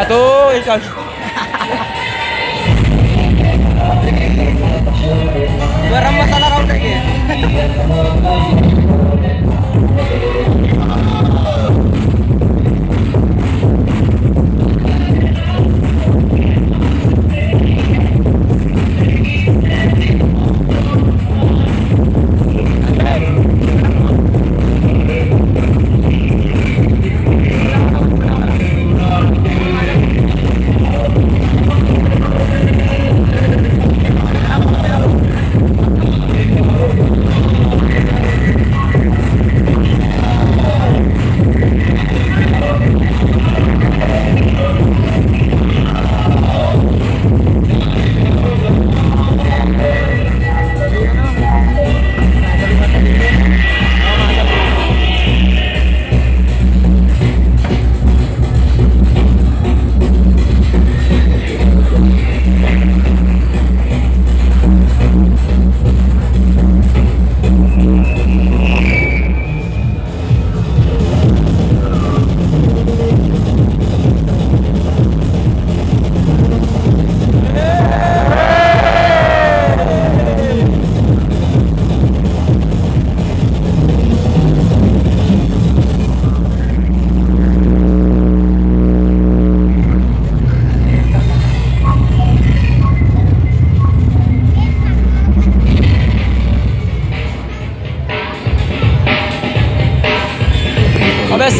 jatuh Gua rambut sana rambut lagi. Ya.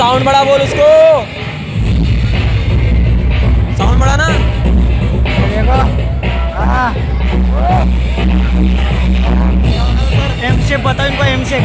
Sound बड़ा बोल उसको। साउंड बड़ा ना। एम शेप बताओ इनको M shape.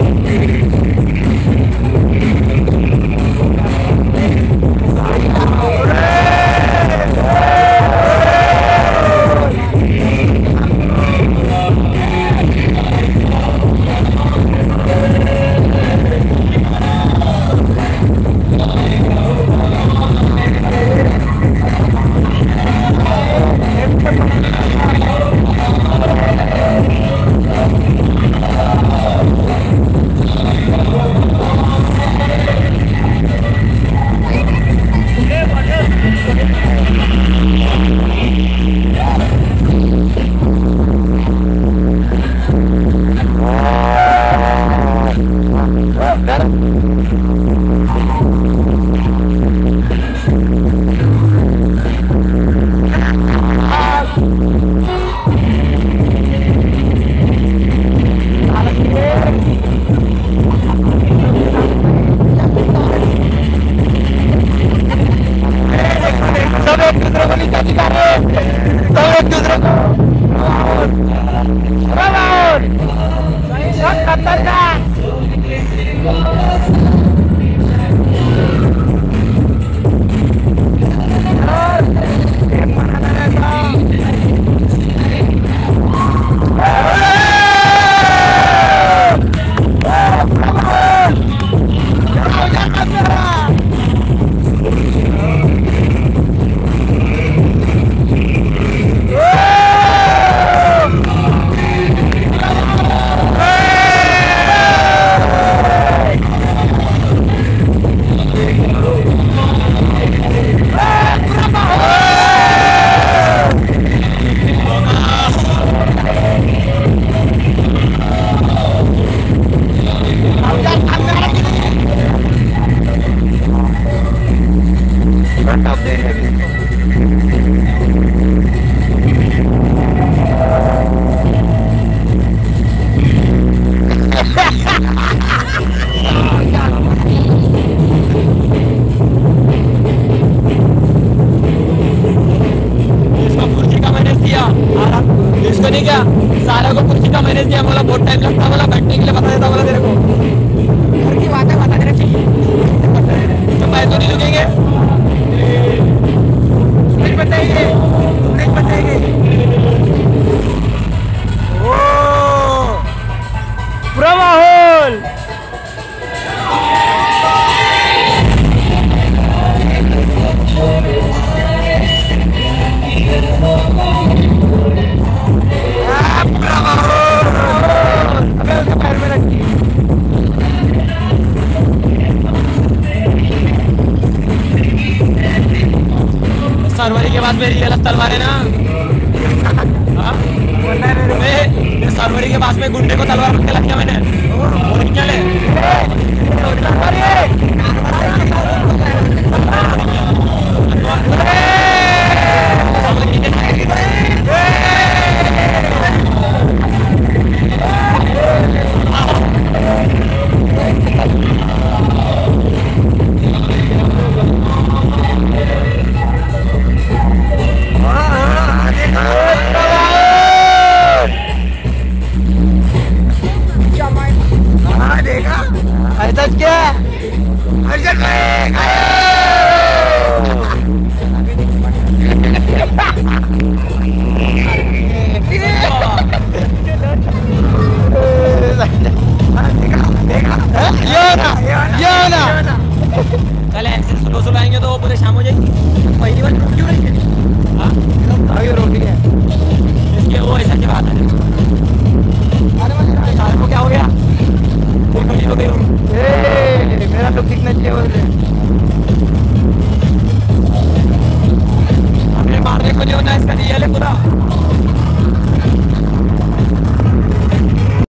melanggar Rawan! Rawan! Rawan! Rawan! Thank you. है क्या? सारा को कुछ का मैनेज किया, बोला, बहुत टाइम लगता, बोला, बैठने के लिए बता देता, बोला, तेरे को। घर की बातें बता देना चाहिए। तो पैसे तो नहीं रुकेंगे। मेरी गलत तलवार है? ना हाँ? सरवरी के पास में गुंडे को तलवार लग गया मैंने। क्या है? ऐसा क्या कल ऐसे स्लो स्लो आएँगे तो पूरे शाम हो जाएगी। पहली बार क्यों नहीं है? हाँ? रोटी है। इसके वो ऐसा की बात है? क्या हो गया? ए, कितने रहे हमने मारने को नहीं होना इसका रियल है पूरा।